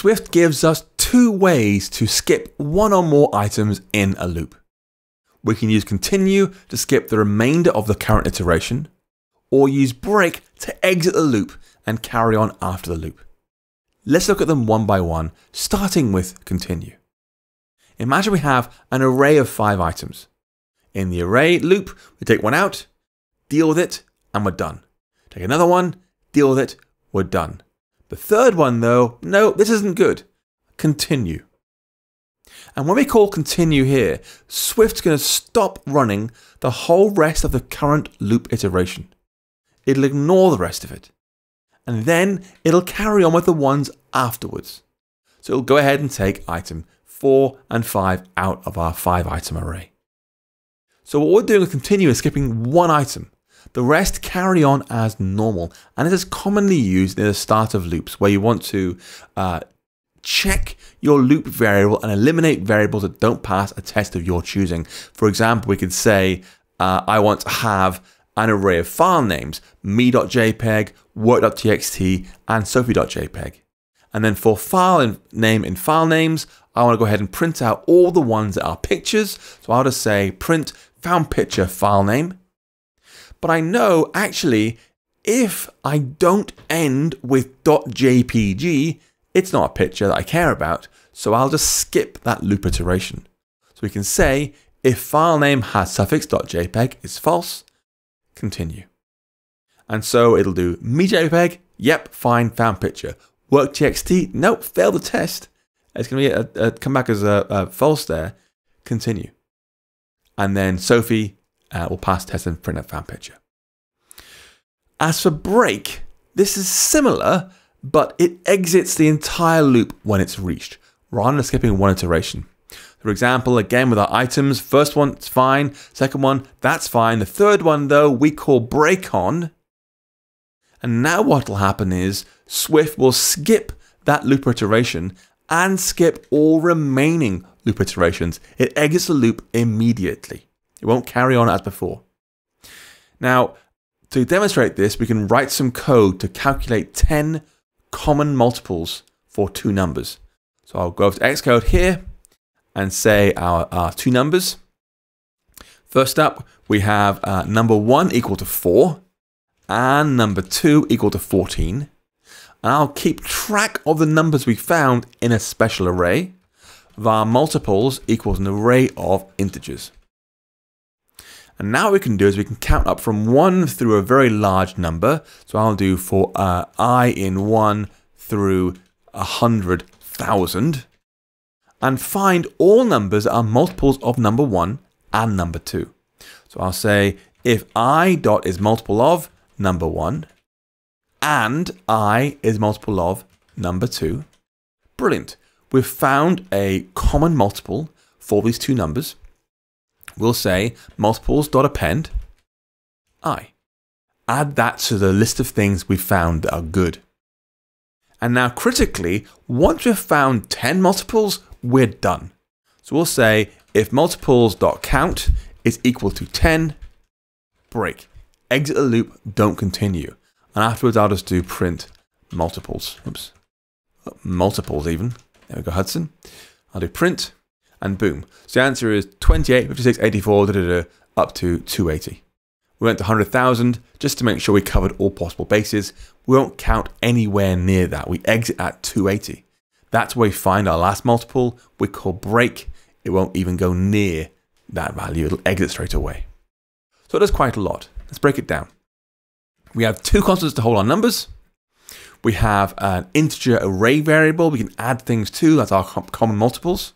Swift gives us two ways to skip one or more items in a loop. We can use continue to skip the remainder of the current iteration, or use break to exit the loop and carry on after the loop. Let's look at them one by one, starting with continue. Imagine we have an array of five items. In the array loop, we take one out, deal with it, and we're done. Take another one, deal with it, we're done. The third one though, no, this isn't good. Continue. And when we call continue here, Swift's going to stop running the whole rest of the current loop iteration. It'll ignore the rest of it. And then it'll carry on with the ones afterwards. So it'll go ahead and take item 4 and 5 out of our 5 item array. So what we're doing with continue is skipping one item. The rest carry on as normal, and it is commonly used in the start of loops where you want to uh, check your loop variable and eliminate variables that don't pass a test of your choosing. For example, we could say, uh, I want to have an array of file names, me.jpg, work.txt, and sophie.jpg. And then for file name in file names, I want to go ahead and print out all the ones that are pictures. So I'll just say print found picture file name. But I know actually, if I don't end with .jpg, it's not a picture that I care about, so I'll just skip that loop iteration. So we can say if file name has suffix .jpg is false, continue. And so it'll do me JPEG, yep, fine, found picture. Work.txt, nope, failed the test. It's going to be a, a, come back as a, a, false there. Continue. And then Sophie uh, pass test and print a found picture. As for break, this is similar, but it exits the entire loop when it's reached, rather than skipping one iteration. For example, again with our items, first one's fine. Second one, that's fine. The third one, though, we call break on. And now what will happen is Swift will skip that loop iteration and skip all remaining loop iterations. It exits the loop immediately. It won't carry on as before. Now, to demonstrate this, we can write some code to calculate 10 common multiples for two numbers. So I'll go over to Xcode here and say our, our two numbers. First up, we have uh, number 1 equal to 4 and number 2 equal to 14. And I'll keep track of the numbers we found in a special array. Var multiples equals an array of integers. And now what we can do is we can count up from 1 through a very large number. So I'll do for uh, i in 1 through 100,000 and find all numbers that are multiples of number 1 and number 2. So I'll say if i dot is multiple of number 1 and i is multiple of number 2, brilliant. We've found a common multiple for these two numbers. We'll say multiples.append i. Add that to the list of things we found that are good. And now critically, once we've found 10 multiples, we're done. So we'll say if multiples.count is equal to 10, break. Exit the loop, don't continue. And afterwards, I'll just do print multiples. Oops. Multiples even. There we go, Hudson. I'll do print and boom. So the answer is 28, 56, 84, da, da, da, up to 280. We went to 100,000 just to make sure we covered all possible bases. We won't count anywhere near that. We exit at 280. That's where we find our last multiple. We call break. It won't even go near that value. It'll exit straight away. So it does quite a lot. Let's break it down. We have two constants to hold our numbers. We have an integer array variable we can add things to. That's our common multiples.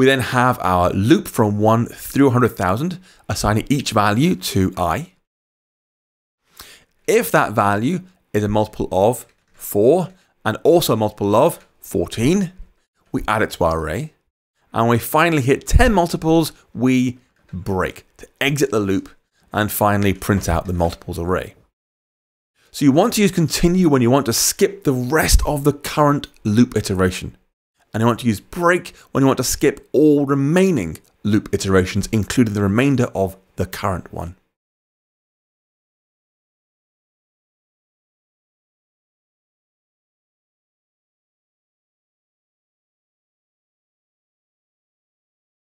We then have our loop from 1 through 100,000, assigning each value to i. If that value is a multiple of 4 and also a multiple of 14, we add it to our array. And when we finally hit 10 multiples, we break to exit the loop and finally print out the multiples array. So you want to use continue when you want to skip the rest of the current loop iteration. And you want to use break when you want to skip all remaining loop iterations, including the remainder of the current one.